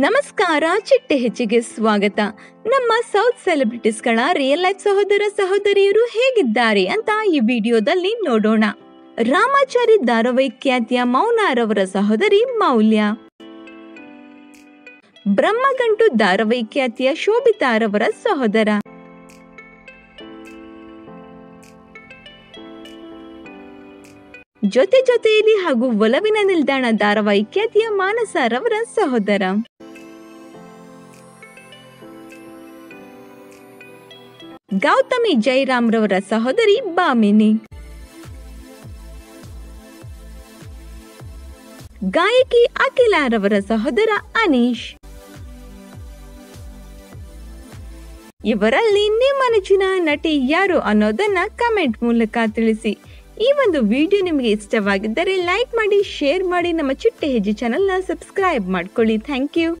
ನಮಸ್ಕಾರ, ಚಿಟ್ಟೆ ಹೆಚ್ಚಿಗೆ ಸ್ವಾಗತ. ನಮ್ಮ ಸೌತ್ ಸೆಲೆಬ್ರಿಟೀಸ್ಗಳ ರಿಯಲ್ ಲೈಫ್ ಸಹೋದರ ಸಹೋದರಿಯರು ಹೇಗಿದ್ದಾರೆ ಅಂತ ಈ ವಿಡಿಯೋದಲ್ಲಿ ನೋಡೋಣ. ರಾಮಾಚಾರಿ ಧಾರಾವಾಹಿ ಖ್ಯಾತಿಯ ಮೌನಾರವರ ಸಹೋದರಿ ಮೌಲ್ಯ. ಬ್ರಹ್ಮಗಂಟು ಧಾರಾವಾಹಿ ಖ್ಯಾತಿಯ ಶೋಭಿತಾರವರ ಸಹೋದರ. ಜೊತೆ ಜೊತೆಯಲ್ಲಿ ಹಾಗೂ ಒಲವಿನ ನಿಲ್ದಾಣ ಧಾರಾವಾಹಿ ಖ್ಯಾತಿಯ ಮಾನಸರವರ ಸಹೋದರ. ಗೌತಮಿ ಜೈರಾಮ್ರವರ ಸಹೋದರಿ ಬಾಮಿನಿ. ಗಾಯಕಿ ಅಖಿಲಾರವರ ಸಹೋದರ ಅನೀಶ್. ಇವರಲ್ಲಿ ನಿಮ್ಮ ನೆಚ್ಚಿನ ನಟಿ ಯಾರು ಅನ್ನೋದನ್ನ ಕಮೆಂಟ್ ಮೂಲಕ ತಿಳಿಸಿ. ಈ ಒಂದು ವಿಡಿಯೋ ನಿಮಗೆ ಇಷ್ಟವಾಗಿದ್ದರೆ ಲೈಕ್ ಮಾಡಿ, ಶೇರ್ ಮಾಡಿ, ನಮ್ಮ ಚಿಟ್ಟೆ ಹೆಜ್ಜೆ ಚಾನೆಲ್ನ ಸಬ್ಸ್ಕ್ರೈಬ್ ಮಾಡ್ಕೊಳ್ಳಿ. Thank you.